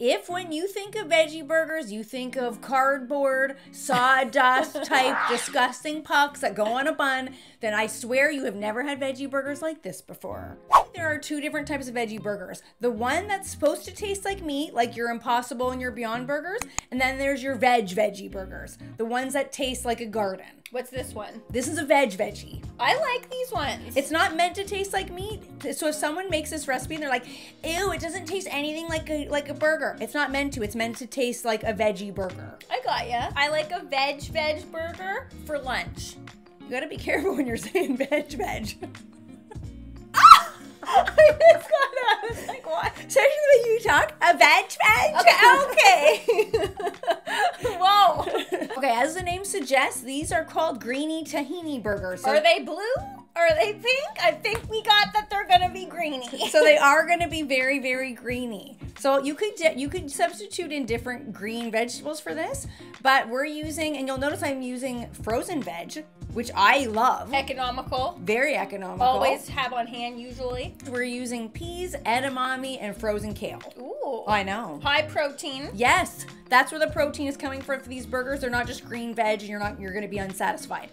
if when you think of veggie burgers, you think of cardboard, sawdust type disgusting pucks that go on a bun, then I swear you have never had veggie burgers like this before. There are two different types of veggie burgers. The one that's supposed to taste like meat, like your Impossible and your Beyond burgers, and then there's your veg veggie burgers, the ones that taste like a garden. What's this one? This is a veg veggie. I like these ones. It's not meant to taste like meat. So if someone makes this recipe and they're like, "Ew, it doesn't taste anything like a like a burger," it's not meant to. It's meant to taste like a veggie burger. I got ya. I like a veg veg burger for lunch. You gotta be careful when you're saying veg veg. I just got that. I was like, what? Especially the way you talk, a veg veg. Okay, okay. Whoa. okay, as the name suggests, these are called greenie tahini burgers. So, Are they blue? Are they pink? I think we got that they're gonna be greeny. so they are going to be very, very greeny. So you could you could substitute in different green vegetables for this, but we're using, and you'll notice I'm using frozen veg, which I love. Economical. Very economical. Always have on hand usually. We're using peas, edamame, and frozen kale. Ooh. I know. High protein. Yes, that's where the protein is coming from for these burgers. They're not just green veg, and you're not you're going to be unsatisfied.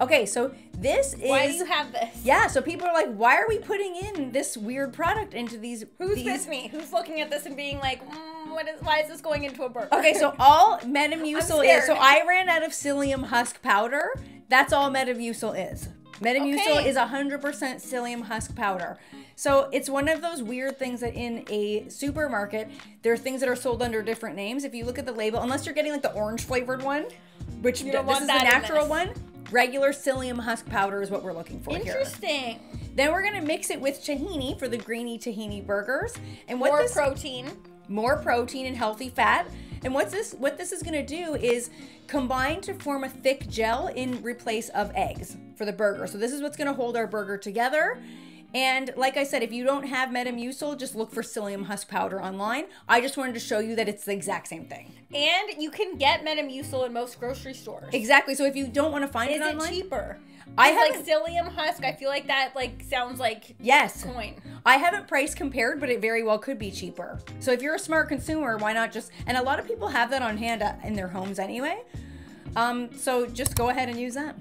Okay, so this is Why do you have this? yeah. So people are like, why are we putting in this weird product into these? Who's these? this me? Who's looking at this and being like, mm, what is? Why is this going into a burger? Okay, so all Metamucil is. So I ran out of psyllium husk powder. That's all Metamucil is. Metamucil Okay. is 100% psyllium husk powder. So it's one of those weird things that in a supermarket, there are things that are sold under different names. If you look at the label, unless you're getting like the orange flavored one, which this is the natural one, regular psyllium husk powder is what we're looking for here. Interesting. Then we're gonna mix it with tahini for the greenie tahini burgers. And what More this protein. more protein and healthy fat. And what's this what this is going to do is combine to form a thick gel in replace of eggs for the burger. So this is what's going to hold our burger together. And like I said, if you don't have Metamucil, just look for psyllium husk powder online. I just wanted to show you that it's the exact same thing. And you can get Metamucil in most grocery stores. Exactly. So if you don't want to find Is it it online, cheaper? I It's like psyllium husk. I feel like that like sounds like yes, coin. I haven't price compared, but it very well could be cheaper. So if you're a smart consumer, why not just? And a lot of people have that on hand uh, in their homes anyway. Um, so just go ahead and use that.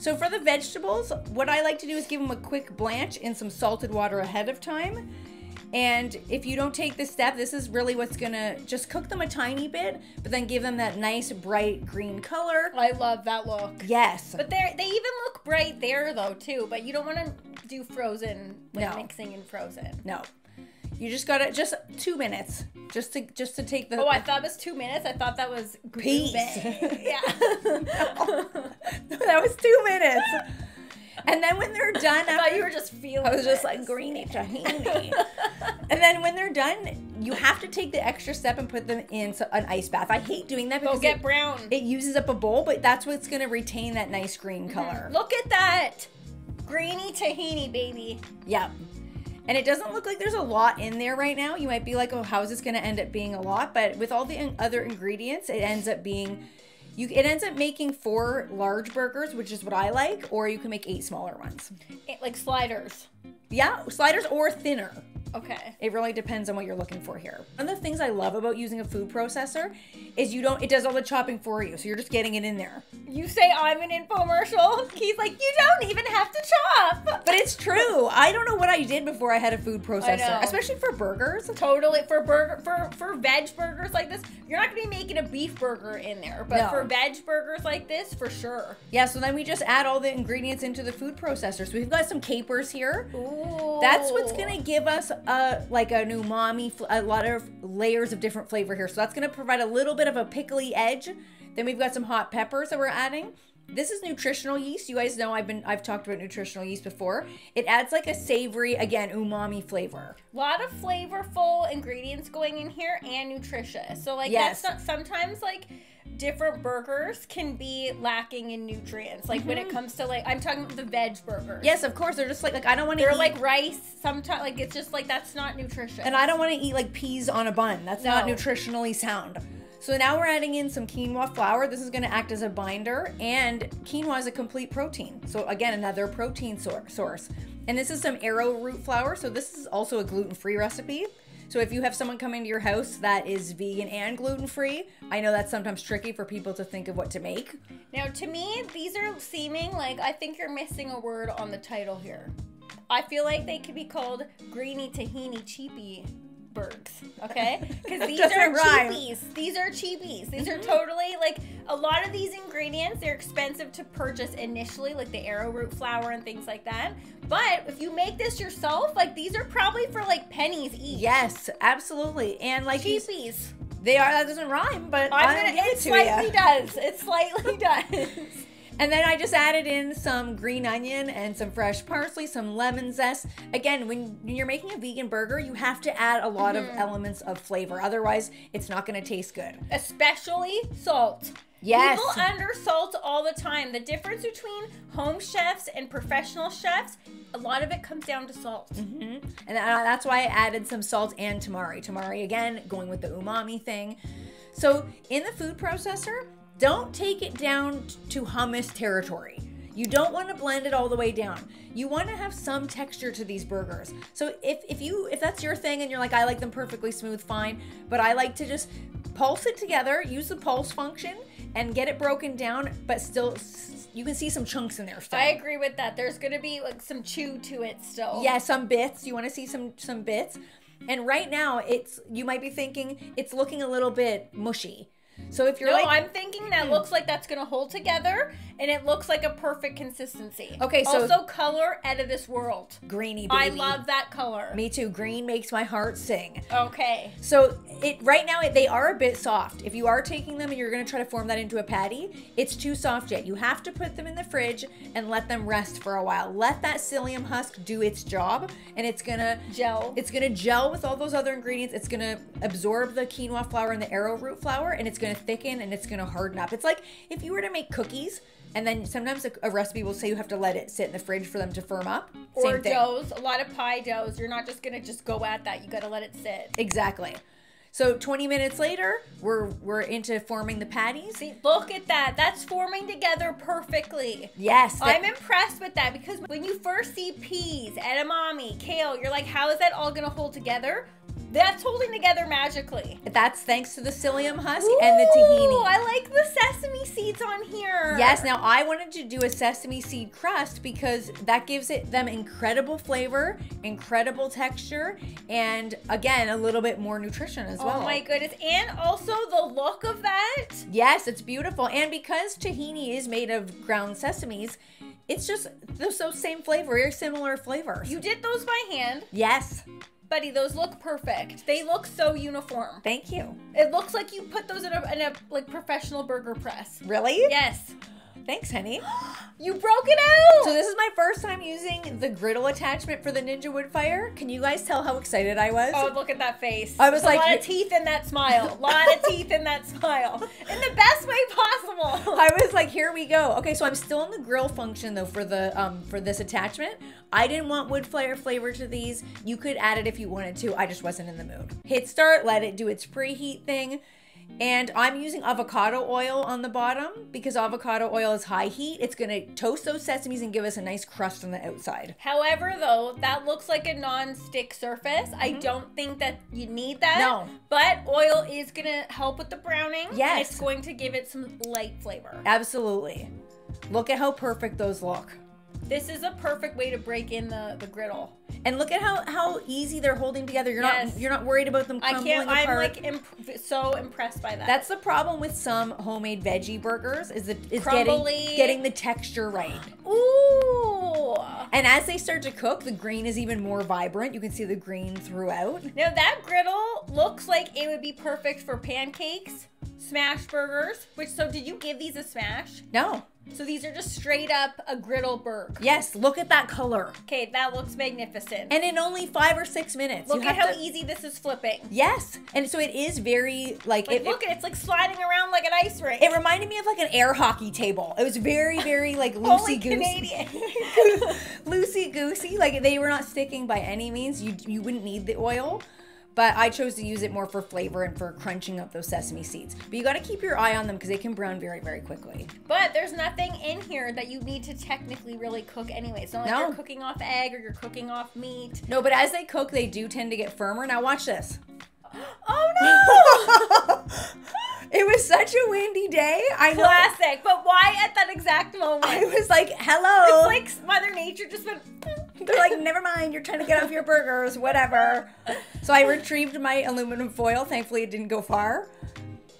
So for the vegetables, what I like to do is give them a quick blanch in some salted water ahead of time. And if you don't take this step, this is really what's gonna just cook them a tiny bit, but then give them that nice bright green color. I love that look. Yes. But they they even look bright there though too. But you don't want to do frozen like No. mixing in frozen. no. You just gotta just two minutes just to just to take the Oh, I thought it was two minutes. I thought that was Peace. yeah. that was two minutes. And then when they're done, I thought you were just feeling. I was just like greenie tahini. and then when they're done, you have to take the extra step and put them in an ice bath. I hate doing that Go because get it, brown. it uses up a bowl, but that's what's gonna retain that nice green mm-hmm. color. Look at that. Greenie tahini, baby. Yep. And it doesn't look like there's a lot in there right now. You might be like, oh, how is this going to end up being a lot? But with all the other ingredients, it ends up being, you it ends up making four large burgers, which is what I like, or you can make eight smaller ones. Like sliders. Yeah, sliders or thinner. Okay. It really depends on what you're looking for here. One of the things I love about using a food processor is you don't, it does all the chopping for you. So you're just getting it in there. You say I'm an infomercial. He's like, you don't even have to chop. But it's true. I don't know what I did before I had a food processor, especially for burgers. Totally for burger for for veg burgers like this, you're not gonna be making a beef burger in there, but No. for veg burgers like this, for sure. Yeah, so then we just add all the ingredients into the food processor. So we've got some capers here. Ooh. That's what's gonna give us a like an umami, a lot of layers of different flavor here. So that's gonna provide a little bit of a pickly edge. Then we've got some hot peppers that we're adding. This is nutritional yeast. You guys know I've been I've talked about nutritional yeast before. It adds like a savory, again, umami flavor. a lot of flavorful ingredients going in here and nutritious. So like Yes. that's not sometimes like different burgers can be lacking in nutrients. Like when it Mm-hmm. comes to like I'm talking about the veg burgers. Yes, of course. They're just like like I don't want to. They're eat, like rice. Sometimes like it's just like that's not nutritious. and I don't want to eat like peas on a bun. That's not nutritionally sound. So now we're adding in some quinoa flour. This is going to act as a binder, and quinoa is a complete protein. So again, another protein sor- source. And this is some arrowroot flour. So this is also a gluten-free recipe. So if you have someone coming to your house that is vegan and gluten free, I know that's sometimes tricky for people to think of what to make. Now, to me, these are seeming like I think you're missing a word on the title here. I feel like they could be called greenie tahini cheapy bergs, okay? Because these are rhyme. cheapies. These are cheapies. These are Mhm. totally like a lot of these ingredients. They're expensive to purchase initially, like the arrowroot flour and things like that. But if you make this yourself, like these are probably for like pennies each. Yes, absolutely. And like cheapies. they are that doesn't rhyme, but I'm I'm gonna. gonna give It it to slightly you. does. It slightly does. And then I just added in some green onion and some fresh parsley, some lemon zest. Again, when you're making a vegan burger, you have to add a lot Mm-hmm. of elements of flavor. Otherwise, it's not going to taste good. especially salt. Yes. People under salt all the time. The difference between home chefs and professional chefs, a lot of it comes down to salt. Mm-hmm. And that's why I added some salt and tamari. Tamari, again, going with the umami thing. So in the food processor, don't take it down to hummus territory. You don't want to blend it all the way down. You want to have some texture to these burgers. So if, if you if that's your thing and you're like I like them perfectly smooth, fine. But I like to just pulse it together, use the pulse function, and get it broken down. But still, you can see some chunks in there. Still. I agree with that. There's gonna be like some chew to it still. Yeah, some bits. You want to see some some bits. And right now, it's you might be thinking it's looking a little bit mushy. So if you're like. No, like, I'm thinking that looks like that's gonna hold together, and it looks like a perfect consistency. Okay, so- also color out of this world. greeny, baby. I love that color. Me too. Green makes my heart sing. Okay. So it right now it, they are a bit soft. If you are taking them and you're going to try to form that into a patty, it's too soft yet. You have to put them in the fridge and let them rest for a while. Let that psyllium husk do its job, and it's gonna Gel. It's gonna gel with all those other ingredients. It's gonna absorb the quinoa flour and the arrowroot flour, and it's gonna thicken and it's gonna harden up. It's like if you were to make cookies, and then sometimes a, a recipe will say you have to let it sit in the fridge for them to firm up. or Same thing. doughs, a lot of pie doughs. You're not just gonna just go at that. You gotta let it sit. Exactly. So 20 minutes later, we're we're into forming the patties. See, look at that. That's forming together perfectly. Yes, I'm impressed with that because when you first see peas, edamame, kale, you're like, how is that all gonna hold together? That's holding together magically. that's thanks to the psyllium husk and the tahini. Ooh, I like the sesame seeds on here. Yes, now I wanted to do a sesame seed crust because that gives it them incredible flavor, incredible texture, and again, a little bit more nutrition as oh well. Oh my goodness. And also the look of that. Yes, it's beautiful. And because tahini is made of ground sesames, it's just those same flavor, very similar flavors. You did those by hand. yes, Buddy, those look perfect. They look so uniform. thank you. It looks like you put those in a, in a like professional burger press. Really? Yes. Thanks, honey. You broke it out. So this is my first time using the griddle attachment for the Ninja Woodfire. Can you guys tell how excited I was? Oh, look at that face. I was There's like- a lot of teeth in that smile. A lot of teeth in that smile. In the best way possible. I was like, here we go. Okay, so I'm still in the grill function though for the um for this attachment. I didn't want wood fire flavor to these. You could add it if you wanted to. I just wasn't in the mood. Hit start, let it do its preheat thing. And I'm using avocado oil on the bottom because avocado oil is high heat. It's gonna toast those sesames and give us a nice crust on the outside. However, though, that looks like a non-stick surface. I don't think that you need that. Mm-hmm. No. But oil is gonna help with the browning. and Yes. It's going to give it some light flavor. Absolutely. Look at how perfect those look. This is a perfect way to break in the, the griddle. And look at how how easy they're holding together. You're Yes. not you're not worried about them I can't. I'm like imp- so impressed by that. That's the problem with some homemade veggie burgers is that is Crumbly. getting getting the texture right. ooh. And as they start to cook, the green is even more vibrant. You can see the green throughout. Now that griddle looks like it would be perfect for pancakes, smash burgers. Which so did you give these a smash? No. So these are just straight up a griddle burg. Yes, look at that color. Okay, that looks magnificent. And in only 5 or 6 minutes. look at how to- easy this is flipping. Yes. And so it is very like, Like it, look at it, it's like sliding around like an ice rink. it reminded me of like an air hockey table. It was very very like loosey goosey. Canadian. loosey goosey. Like they were not sticking by any means. You you wouldn't need the oil, But I chose to use it more for flavor and for crunching up those sesame seeds. But you got to keep your eye on them because they can brown very, very quickly. But there's nothing in here that you need to technically really cook anyway. It's not like No. you're cooking off egg or you're cooking off meat. No, but as they cook, they do tend to get firmer. Now watch this. Oh no! It was such a windy day. I know. Classic. But why at that exact moment? I was like, hello. it's like Mother Nature just went. They're like, never mind, you're trying to get off your burgers, whatever. So I retrieved my aluminum foil. Thankfully, it didn't go far.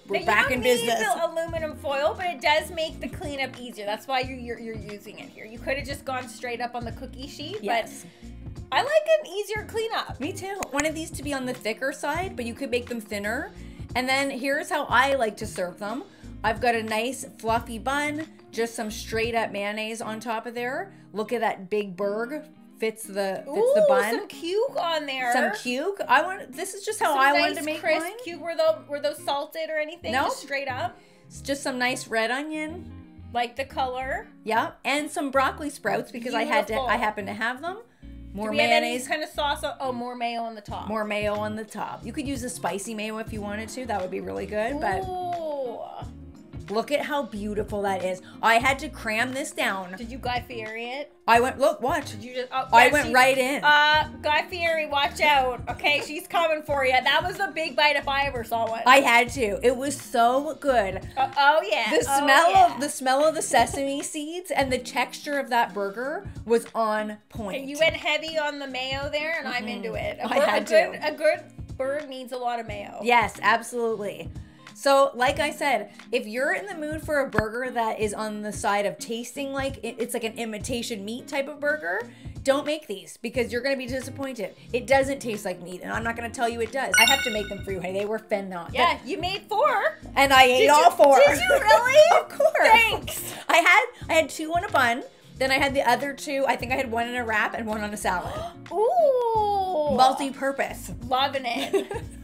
We're Now, back you in don't need business. the aluminum foil, but it does make the cleanup easier. That's why you're, you're, you're using it here. You could have just gone straight up on the cookie sheet, Yes. but I like an easier cleanup. Me too. Wanted these to be on the thicker side, but you could make them thinner. And then here's how I like to serve them. I've got a nice fluffy bun, just some straight up mayonnaise on top of there. Look at that big berg. Fits the fits Ooh, the bun. some cuke on there. Some cuke. I want. This is just how Some I nice wanted to make crisp mine. cuke. Were those were those salted or anything? No. Just straight up, It's just some nice red onion. like the color. Yeah, and some broccoli sprouts because I had to. I happen to have them. More Do we have any mayonnaise, kind of sauce? On, oh, more mayo on the top. more mayo on the top. You could use a spicy mayo if you wanted to. That would be really good. But Ooh. Look at how beautiful that is. I had to cram this down. Did you Guy Fieri it? I went. Look, watch. Did you just? Oh, I went she- right in. Uh, Guy Fieri, watch out. Okay, she's coming for you. That was a big bite if I ever saw one. I had to. It was so good. Uh, oh yeah. The oh, smell yeah. of the smell of the sesame seeds and the texture of that burger was on point. You went heavy on the mayo there, and I'm into it. A, I had a good, to. A good bird needs a lot of mayo. Yes, absolutely. So, like I said, if you're in the mood for a burger that is on the side of tasting like it's like an imitation meat type of burger, don't make these because you're going to be disappointed. It doesn't taste like meat, and I'm not going to tell you it does. I have to make them for you. Hey, they were phenomenal. Yeah, you made four. and I ate Did all four. did you really? of course. Thanks. I had I had two on a bun. Then I had the other two. I think I had one in a wrap and one on a salad. Ooh. Multi-purpose. Loving it.